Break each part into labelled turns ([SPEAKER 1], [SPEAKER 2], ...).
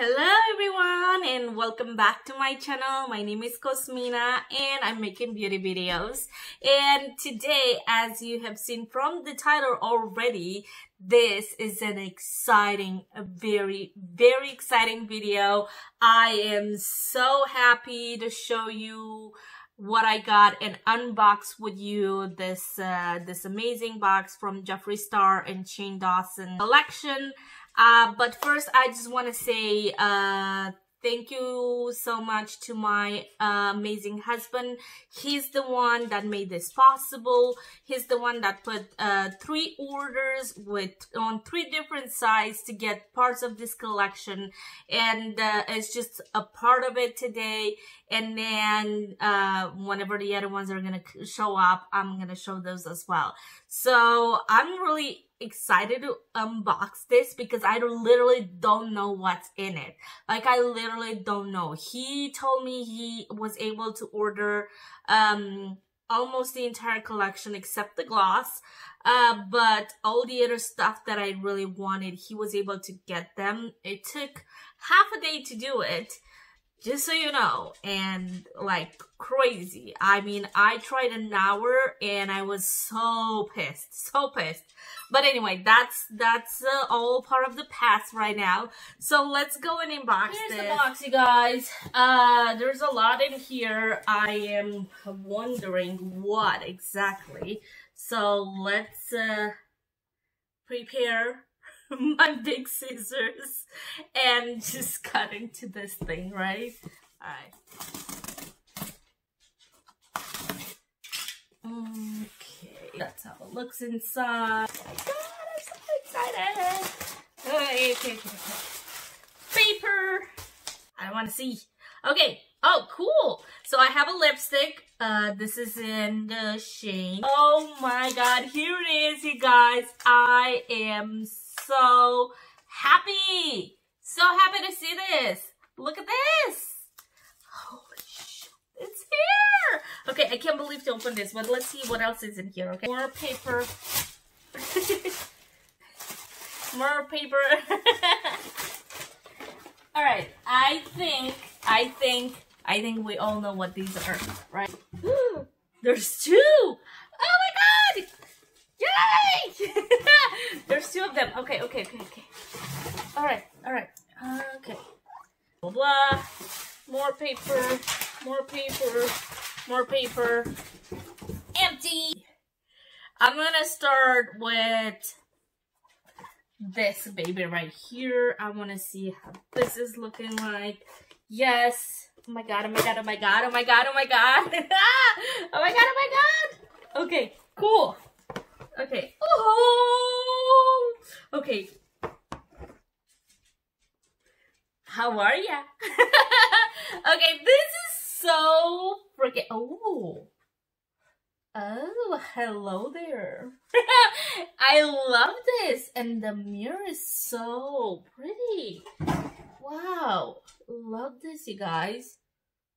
[SPEAKER 1] Hello everyone and welcome back to my channel. My name is Cosmina and I'm making beauty videos. And today, as you have seen from the title already, this is an exciting, a very, very exciting video. I am so happy to show you what I got and unbox with you this uh, this amazing box from Jeffree Star and Shane Dawson collection. Uh, but first, I just want to say uh, thank you so much to my uh, amazing husband. He's the one that made this possible. He's the one that put uh, three orders with on three different sites to get parts of this collection, and uh, it's just a part of it today. And then uh, whenever the other ones are gonna show up, I'm gonna show those as well. So I'm really excited to unbox this because I literally don't know what's in it. Like I literally don't know. He told me he was able to order um almost the entire collection except the gloss. Uh, but all the other stuff that I really wanted, he was able to get them. It took half a day to do it just so you know and like crazy. I mean i tried an hour and i was so pissed so pissed. But anyway that's that's uh, all part of the past right now. So let's go and unbox Here's this. the box you guys. Uh there's a lot in here. I am wondering what exactly. So let's uh prepare my big scissors and just cut into this thing, right? Alright. Okay, that's how it looks inside. Oh my god, I'm so excited! Okay, okay, okay, okay. Paper! I want to see. Okay, oh, cool! So I have a lipstick. Uh, this is in the shade. Oh my god, here it is, you guys. I am so happy. So happy to see this. Look at this. Shit. It's here. Okay, I can't believe to open this, but let's see what else is in here, okay? More paper. More paper. all right, I think, I think, I think we all know what these are, right? There's two. Oh my God. Yay! There's two of them. Okay, okay, okay, okay. All right, all right. Okay. Blah, blah. More paper, more paper, more paper. Empty. I'm gonna start with this baby right here. I want to see how this is looking like. Yes. Oh my god, oh my god, oh my god, oh my god, oh my god. oh my god, oh my god. Okay, cool. Okay. Oh, okay. How are ya? okay, this is so freaking. Oh. Oh, hello there. I love this. And the mirror is so pretty. Wow. Love this, you guys.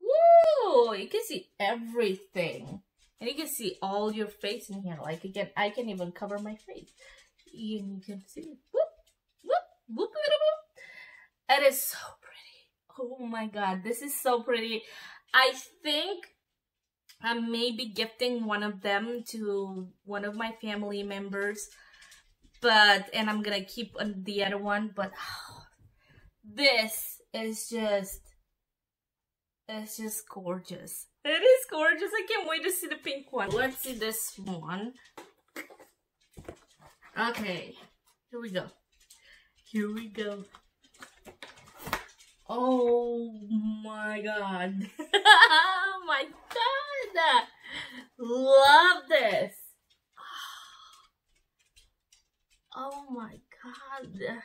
[SPEAKER 1] Woo! You can see everything. And you can see all your face in here. Like again, I can even cover my face. You can see whoop, whoop, whoop, whoop, whoop. It is so pretty. Oh my god, this is so pretty. I think I may be gifting one of them to one of my family members. But, and I'm gonna keep the other one, but oh, this is just, it's just gorgeous. It is gorgeous. I can't wait to see the pink one. Let's see this one. Okay, here we go. Here we go. Oh my god. oh my god. Love this. Oh my god.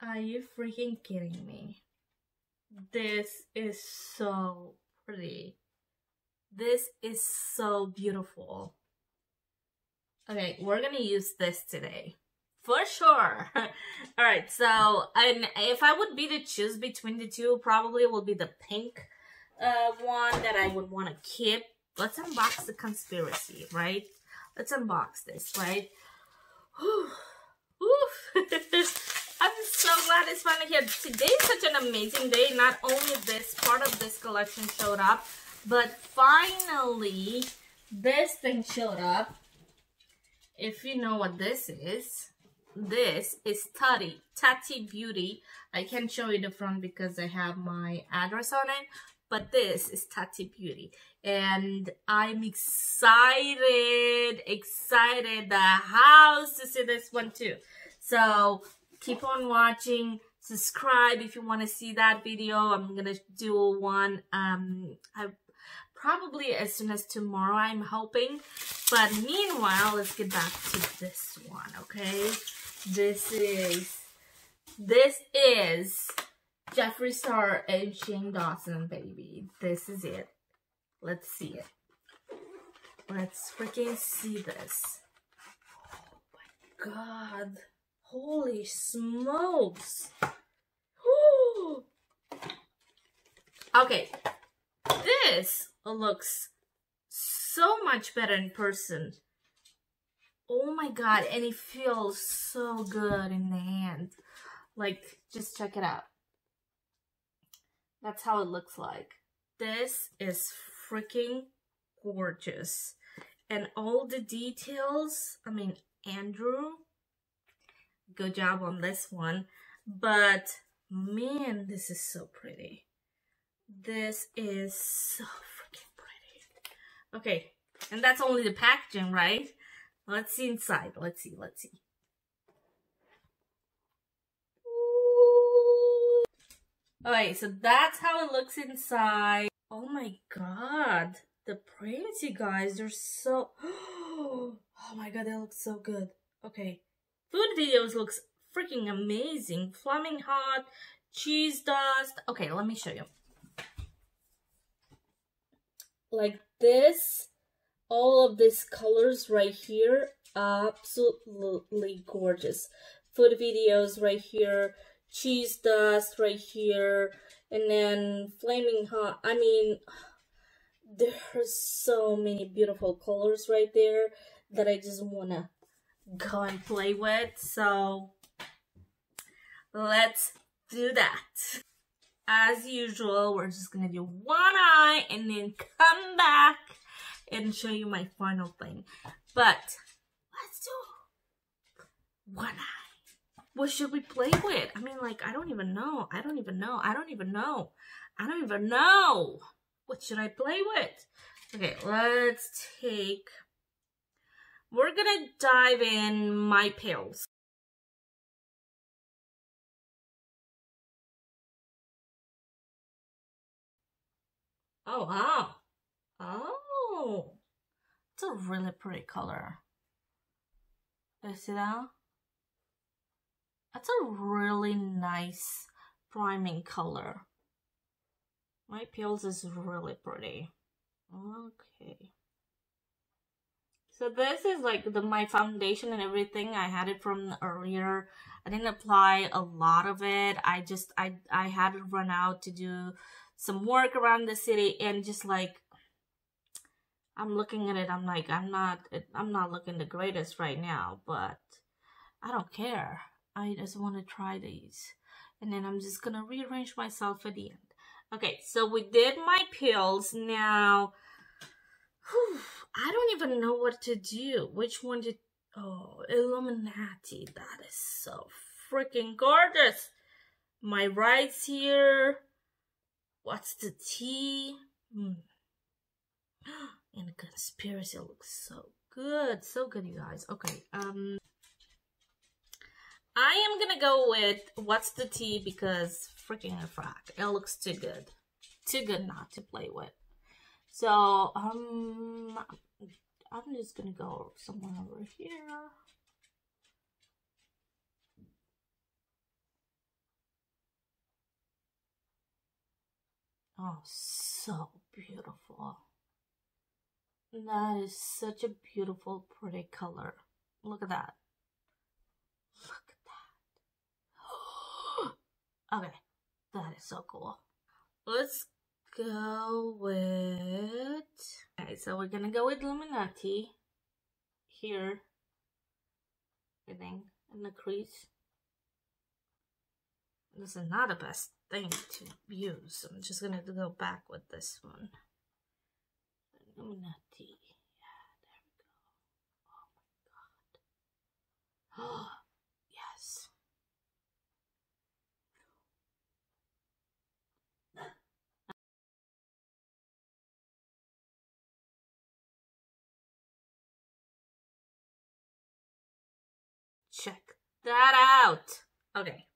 [SPEAKER 1] Are you freaking kidding me? This is so pretty. This is so beautiful. Okay, we're gonna use this today. For sure. Alright, so and if I would be to choose between the two, probably will be the pink uh, one that I would want to keep. Let's unbox the conspiracy, right? Let's unbox this, right? I'm so glad it's finally here. Today is such an amazing day. Not only this part of this collection showed up, but finally this thing showed up. If you know what this is, this is Tati, Tati Beauty. I can't show you the front because I have my address on it, but this is Tati Beauty. And I'm excited, excited the house to see this one too. So keep on watching subscribe if you want to see that video i'm gonna do one um i probably as soon as tomorrow i'm hoping but meanwhile let's get back to this one okay? This is this is Jeffree Star and Shane Dawson baby. This is it. Let's see it. Let's freaking see this. Oh my god. Holy smokes. Okay, this looks so much better in person. Oh my god, and it feels so good in the hand. Like, just check it out. That's how it looks like. This is freaking gorgeous. And all the details, I mean, Andrew good job on this one. But man, this is so pretty. This is so. Okay, and that's only the packaging, right? Let's see inside. Let's see, let's see. Alright, so that's how it looks inside. Oh my god. The prints, you guys, they're so... Oh my god, they look so good. Okay, Food videos looks freaking amazing. Flaming hot, cheese dust. Okay, let me show you. Like this, all of these colors right here, absolutely gorgeous. Food videos right here, cheese dust right here, and then flaming hot. I mean, there's so many beautiful colors right there that I just wanna go and play with. So let's do that. As usual, we're just gonna do one eye and then come back and show you my final thing. But let's do one eye. What should we play with? I mean, like, I don't even know. I don't even know. I don't even know. I don't even know. What should I play with? Okay, let's take we're gonna dive in my pills. Oh, wow. Oh, it's a really pretty color. You see that? That's a really nice priming color. My pills is really pretty. Okay. So this is like the my foundation and everything. I had it from earlier. I didn't apply a lot of it. I just I I had to run out to do some work around the city and just like I'm looking at it. I'm like I'm not I'm not looking the greatest right now, but I don't care. I just want to try these. And then I'm just to rearrange myself at the end. Okay, so we did my pills. Now, whew, I don't even know what to do. Which one to... Oh, Illuminati. That is so freaking gorgeous. My rights here. What's the T? Hmm. And conspiracy looks so good. So good, you guys. Okay, um... I am gonna go with What's the T because freaking a frack. It looks too good. Too good not to play with. So, um, I'm just gonna go somewhere over here. Oh, so beautiful. That is such a beautiful, pretty color. Look at that. Look at that. okay, that is so cool. Let's go with... Okay, so we're gonna go with Illuminati here. I think, in the crease. this is not the best thing to use. I'm just gonna go back with this one. Illuminati. Yeah, there we go. Oh my god. Oh, yes. Check that out. Okay.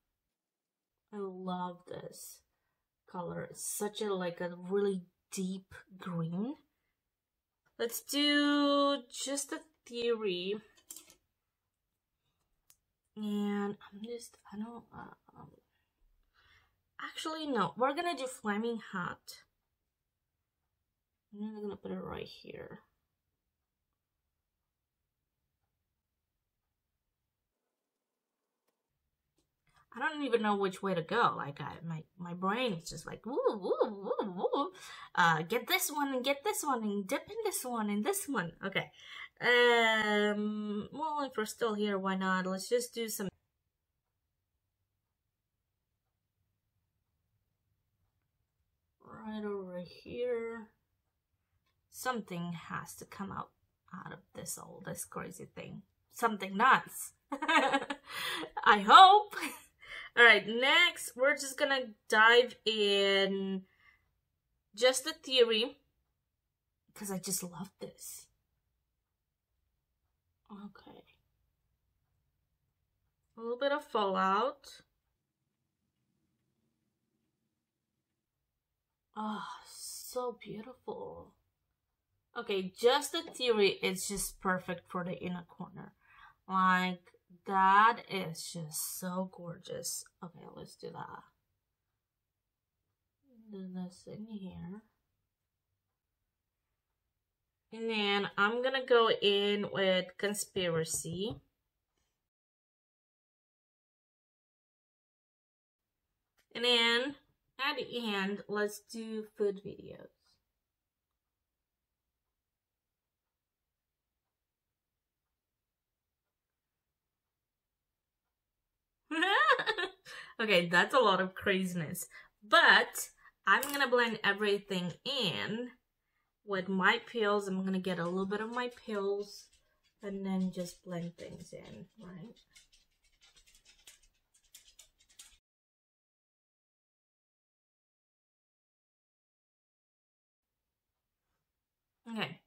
[SPEAKER 1] I love this color. It's such a like a really deep green. Let's do just a theory. And I'm just, I don't, uh, um, actually, no, we're gonna do Flaming Hot. I'm gonna put it right here. I don't even know which way to go. Like I, my my brain is just like woo woo woo woo. Uh, get this one and get this one and dip in this one and this one. Okay. Um. Well, if we're still here, why not? Let's just do some. Right over here. Something has to come out out of this all this crazy thing. Something nuts. I hope. All right, next we're just gonna dive in just the theory because I just love this. Okay. A little bit of fallout. Oh, so beautiful. Okay, just the theory is just perfect for the inner corner. Like, that is just so gorgeous. Okay, let's do that. Do this in here. And then I'm gonna go in with conspiracy. And then at the end, let's do food videos. okay, that's a lot of craziness. But I'm gonna blend everything in with my pills. I'm gonna get a little bit of my pills and then just blend things in, right? Okay,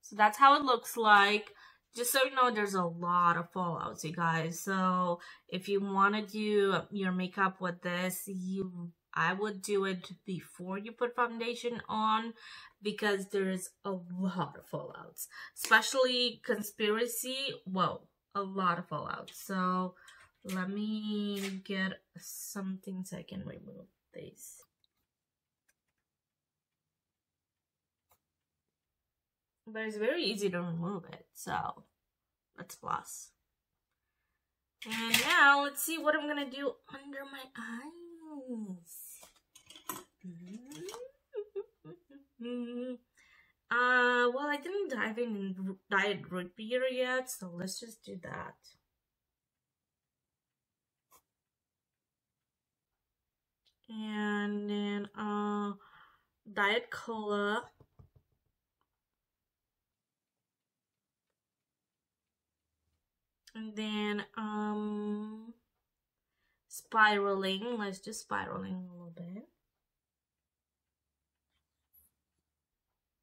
[SPEAKER 1] so that's how it looks like just so you know, there's a lot of fallouts, you guys. So if you want to do your makeup with this, you I would do it before you put foundation on because there's a lot of fallouts, especially conspiracy. Whoa, a lot of fallouts. So let me get something so I can remove these. But it's very easy to remove it, so let's floss. And now let's see what I'm gonna do under my eyes. Uh, well, I didn't dive in Diet Root Beer yet, so let's just do that. And then, uh, Diet Cola. And then um spiraling. Let's just spiraling a little bit.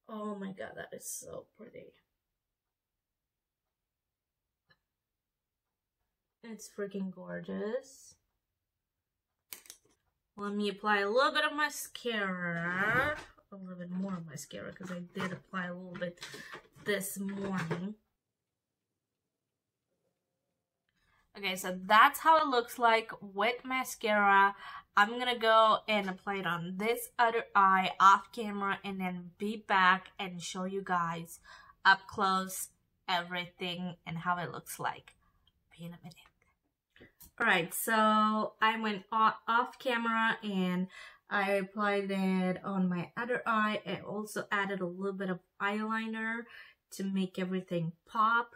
[SPEAKER 1] Oh my god, that is so pretty. It's freaking gorgeous. Let me apply a little bit of mascara. A little bit more of mascara because I did apply a little bit this morning. Okay, so that's how it looks like with mascara. I'm gonna go and apply it on this other eye off camera and then be back and show you guys up close everything and how it looks like. Be in a minute. Alright, so I went off camera and I applied it on my other eye I also added a little bit of eyeliner to make everything pop.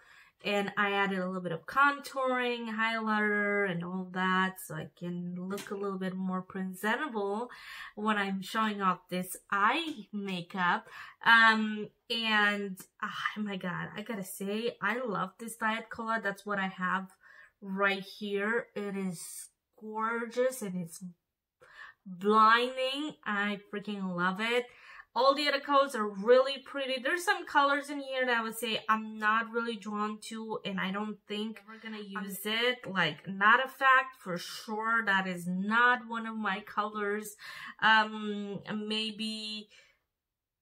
[SPEAKER 1] And I added a little bit of contouring, highlighter, and all that so I can look a little bit more presentable when I'm showing off this eye makeup. Um, and oh my god, I gotta say, I love this Diet Cola. That's what I have right here. It is gorgeous and it's blinding. I freaking love it. All the other colors are really pretty. There's some colors in here that I would say I'm not really drawn to and I don't think we're gonna use it. Like, not a fact for sure. That is not one of my colors. Um, maybe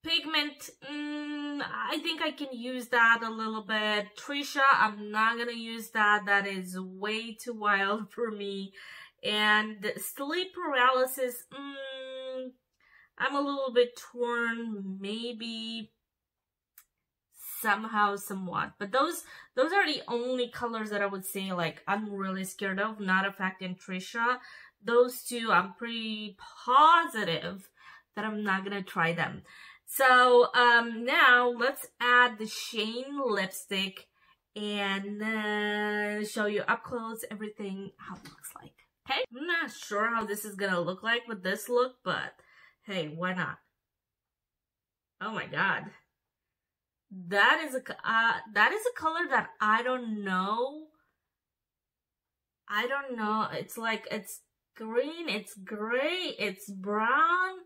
[SPEAKER 1] pigment, mm, I think I can use that a little bit. Trisha, I'm not gonna use that. That is way too wild for me. And sleep paralysis, mm, I'm a little bit torn, maybe somehow, somewhat. But those those are the only colors that I would say like I'm really scared of. Not affecting Trisha. Those two, I'm pretty positive that I'm not gonna try them. So um, now let's add the Shane lipstick and uh, show you up close everything how it looks like. Okay, I'm not sure how this is gonna look like with this look, but hey, why not? Oh my god. That is a uh, that is a color that I don't know. I don't know. It's like it's green, it's gray, it's brown.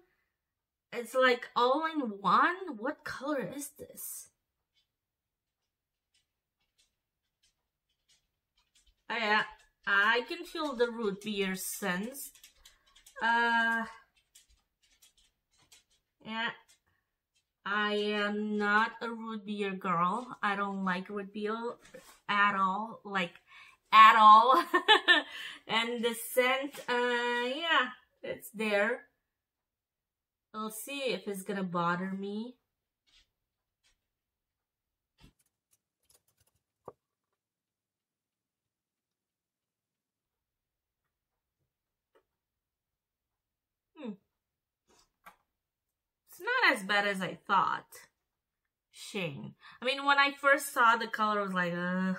[SPEAKER 1] It's like all in one. What color is this? Yeah, I can feel the root beer sense. Uh, yeah, I am not a root beer girl. I don't like root beer at all, like at all. and the scent, uh, yeah, it's there. I'll see if it's gonna bother me. Hmm. It's not as bad as I thought. Shane. I mean, when I first saw the color, I was like, ugh.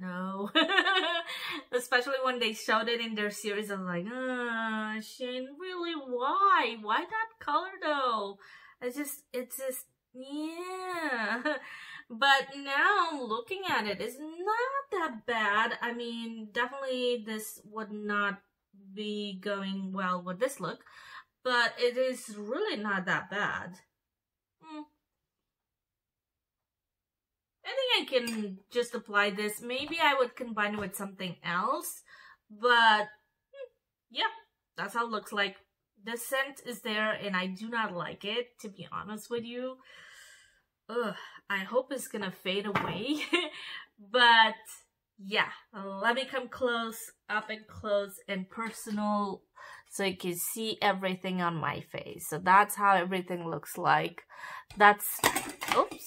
[SPEAKER 1] No. Especially when they showed it in their series, I was like, Shane, really, why? Why that color though? It's just, it's just, yeah. but now I'm looking at it, it's not that bad. I mean, definitely this would not be going well with this look, but it is really not that bad. I think I can just apply this. Maybe I would combine it with something else. But, hmm, yeah, that's how it looks like. The scent is there and I do not like it, to be honest with you. Ugh, I hope it's gonna fade away. but, yeah, let me come close, up and close and personal so you can see everything on my face. So that's how everything looks like. That's, oops,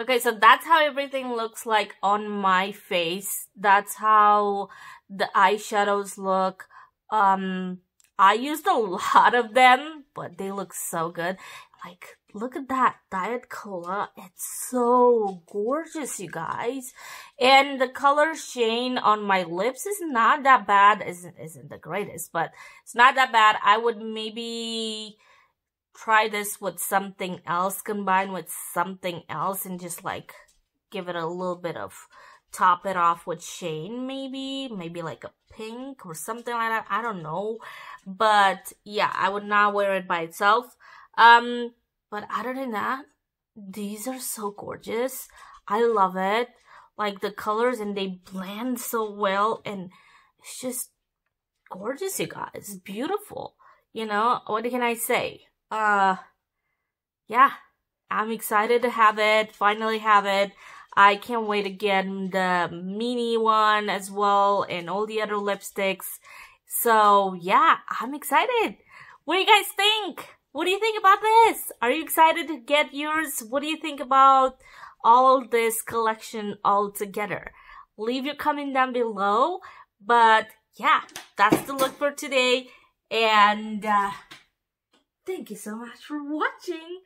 [SPEAKER 1] Okay, so that's how everything looks like on my face. That's how the eyeshadows look. Um, I used a lot of them, but they look so good. Like, look at that Diet Cola. It's so gorgeous, you guys. And the color shade on my lips is not that bad. Isn't, isn't the greatest, but it's not that bad. I would maybe try this with something else, combined with something else and just like give it a little bit of top it off with Shane maybe, maybe like a pink or something like that. I don't know. But yeah, I would not wear it by itself. Um, but other than that, these are so gorgeous. I love it. Like the colors and they blend so well and it's just gorgeous, you guys. Beautiful. You know, what can I say? uh, yeah, I'm excited to have it, finally have it. I can't wait to get the mini one as well and all the other lipsticks. So yeah, I'm excited. What do you guys think? What do you think about this? Are you excited to get yours? What do you think about all this collection all together? Leave your comment down below. But yeah, that's the look for today. And uh, Thank you so much for watching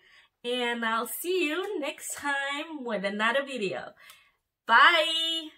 [SPEAKER 1] And I'll see you next time with another video. Bye!